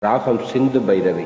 Raagam Sindhu Bhairavi.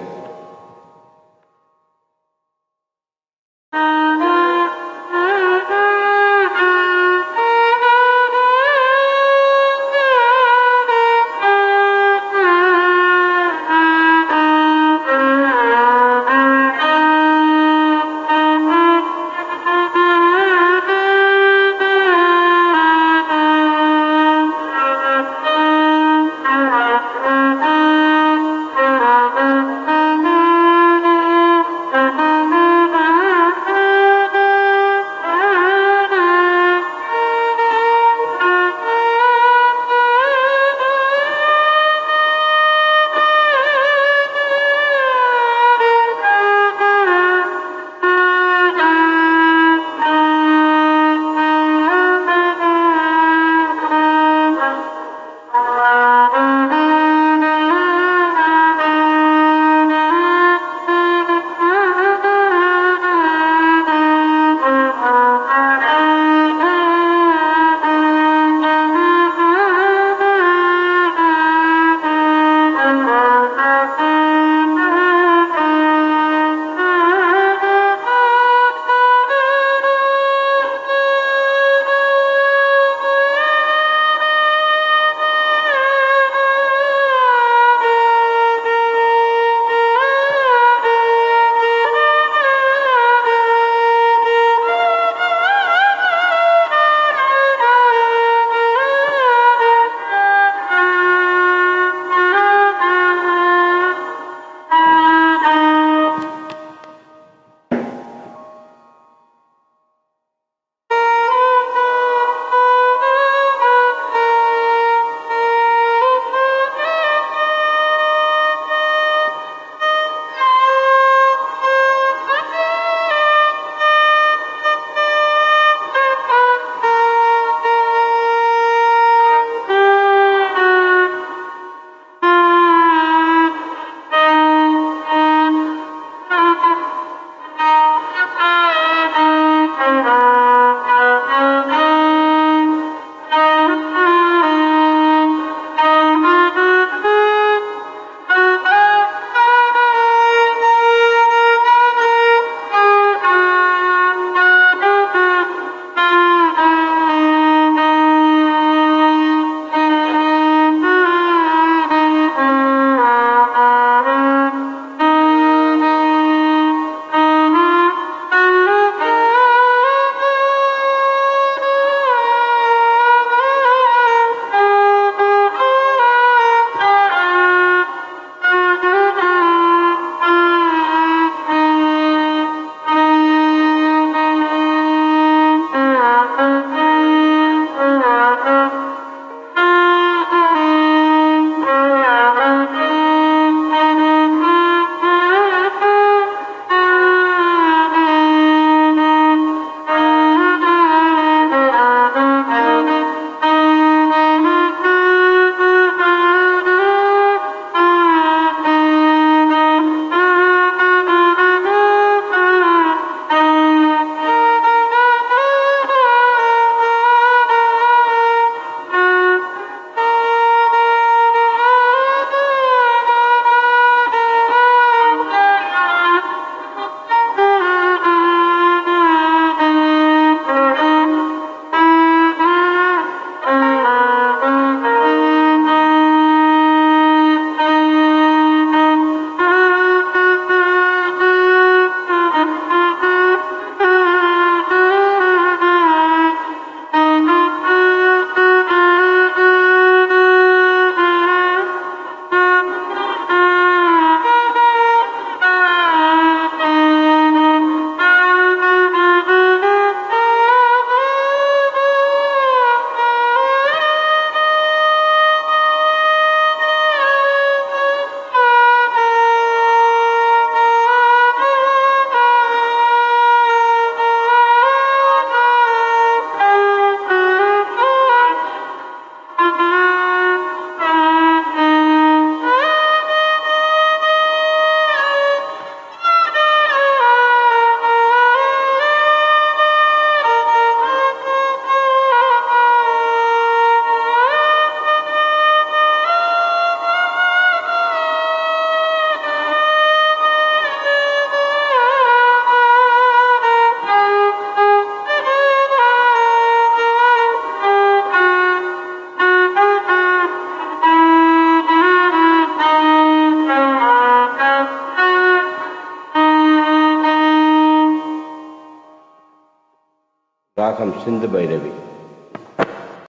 काकम Sindh Bhairavi.